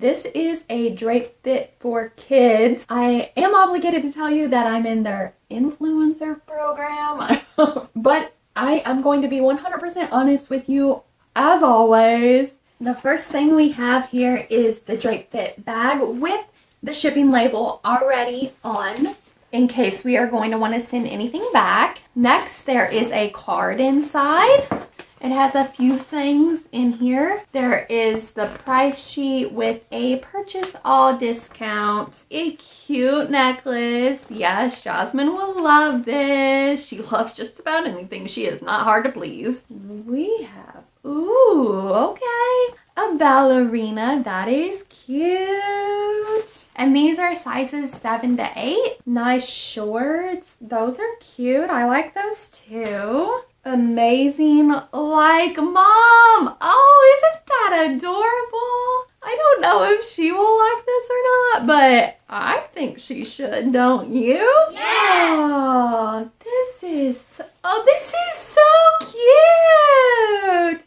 This is a drape fit for kids. I am obligated to tell you that I'm in their influencer program, but I am going to be 100% honest with you as always. The first thing we have here is the drape fit bag with the shipping label already on in case we are going to want to send anything back. Next, there is a card inside. It has a few things in here. There is the price sheet with a purchase all discount. A cute necklace. Yes, Jasmine will love this. She loves just about anything. She is not hard to please. We have, ooh, okay. A ballerina. That is cute. And these are sizes 7 to 8. Nice shorts. Those are cute. I like those too amazing like mom. Oh, isn't that adorable? I don't know if she will like this or not, but I think she should, don't you? Yes! Oh, this is, oh, this is so cute.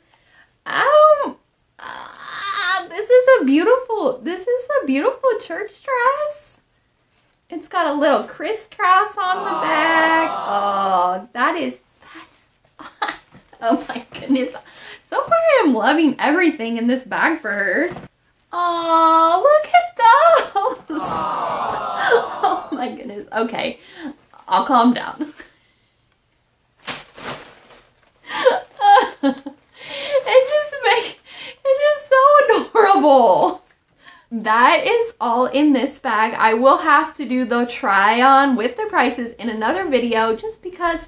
Um, uh, this is a beautiful, this is a beautiful church dress. It's got a little crisscross on the back. Oh, that is oh my goodness. So far I'm loving everything in this bag for her. Oh, look at those. oh my goodness. Okay, I'll calm down. it just makes, it's just so adorable. That is all in this bag. I will have to do the try on with the prices in another video just because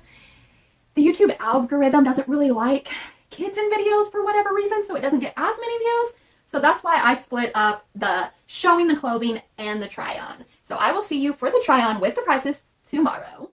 the YouTube algorithm doesn't really like kids in videos for whatever reason, so it doesn't get as many views. So that's why I split up the showing the clothing and the try on. So I will see you for the try on with the prices tomorrow.